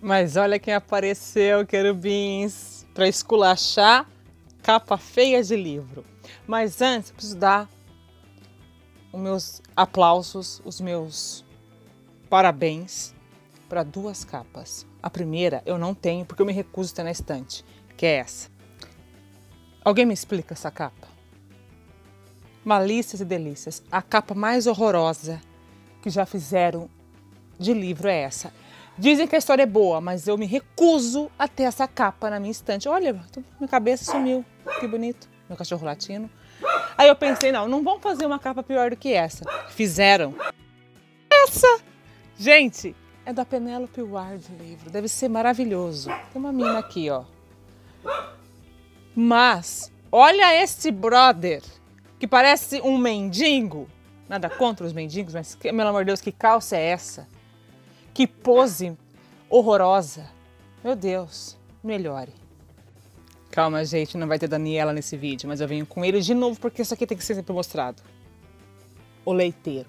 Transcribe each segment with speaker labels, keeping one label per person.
Speaker 1: Mas olha quem apareceu, querubins, para esculachar capa feia de livro. Mas antes, preciso dar os meus aplausos, os meus parabéns para duas capas. A primeira eu não tenho porque eu me recuso a ter na estante, que é essa. Alguém me explica essa capa? Malícias e delícias. A capa mais horrorosa que já fizeram de livro é essa. Dizem que a história é boa, mas eu me recuso a ter essa capa na minha estante. Olha, minha cabeça sumiu. Que bonito. Meu cachorro latino. Aí eu pensei, não, não vão fazer uma capa pior do que essa. Fizeram. Essa! Gente, é da Penélope Ward o livro. Deve ser maravilhoso. Tem uma mina aqui, ó. Mas, olha este brother, que parece um mendigo. Nada contra os mendigos, mas, pelo amor de Deus, que calça é essa? Que pose horrorosa. Meu Deus, melhore. Calma, gente, não vai ter Daniela nesse vídeo, mas eu venho com ele de novo porque isso aqui tem que ser sempre mostrado. O leiteiro.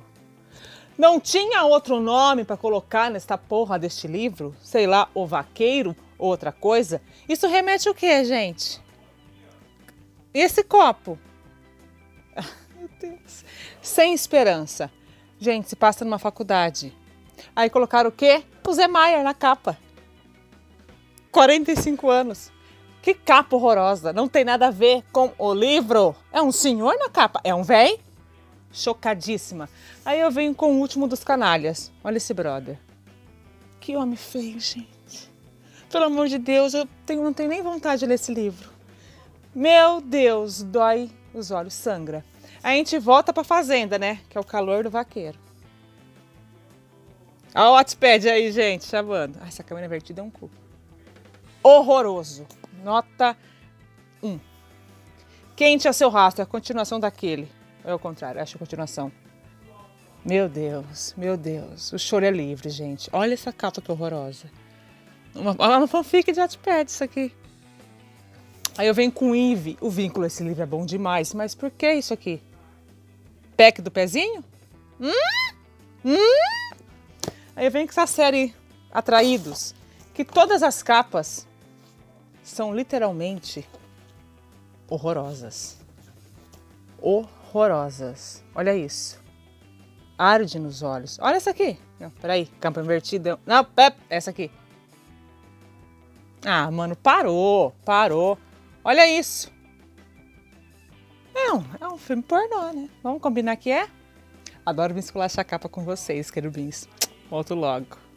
Speaker 1: Não tinha outro nome para colocar nesta porra deste livro? Sei lá, o vaqueiro, outra coisa? Isso remete o quê, gente? Esse copo. Meu Deus. Sem esperança. Gente, se passa numa faculdade. Aí colocaram o quê? O Zé Maier na capa. 45 anos. Que capa horrorosa. Não tem nada a ver com o livro. É um senhor na capa. É um véi? Chocadíssima. Aí eu venho com o último dos canalhas. Olha esse brother. Que homem feio, gente. Pelo amor de Deus, eu tenho, não tenho nem vontade de ler esse livro. Meu Deus, dói os olhos, sangra. A gente volta pra fazenda, né? Que é o calor do vaqueiro. O Wattpad aí, gente, chamando. Ah, essa câmera invertida é um cu. Horroroso. Nota 1. Quente é seu rastro, é a continuação daquele. É o contrário, acho a continuação. Meu Deus, meu Deus. O choro é livre, gente. Olha essa capa que horrorosa. Uma, uma fanfic de Wattpad isso aqui. Aí eu venho com Eve. O vínculo, esse livro é bom demais. Mas por que isso aqui? Pack do pezinho? Hum? Hum? Aí vem com essa série Atraídos, que todas as capas são literalmente horrorosas. Horrorosas. Olha isso. Arde nos olhos. Olha essa aqui. Não, peraí, campo invertido. Não, pep, essa aqui. Ah, mano, parou, parou. Olha isso. Um, é um filme pornô, né? Vamos combinar que é? Adoro me esculachar a capa com vocês, querubins outro lago.